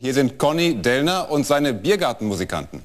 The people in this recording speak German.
Hier sind Conny Dellner und seine Biergartenmusikanten.